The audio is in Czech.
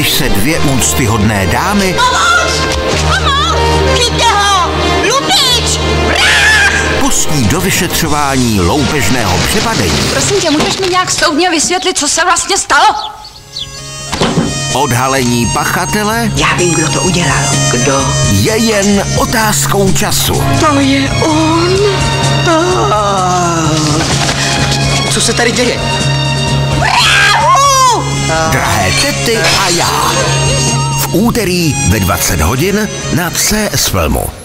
když se dvě úctyhodné dámy Pomoc! Pomoc! Chyťte ho! Lupič! Pustí do vyšetřování loupežného přepadení. Prosím tě, můžeš mi nějak soudně vysvětlit, co se vlastně stalo? Odhalení pachatele Já vím, kdo to udělal. Kdo? je jen otázkou času. To je on. Co se tady děje? Tety a já. V úterý ve 20 hodin na CS Filmu.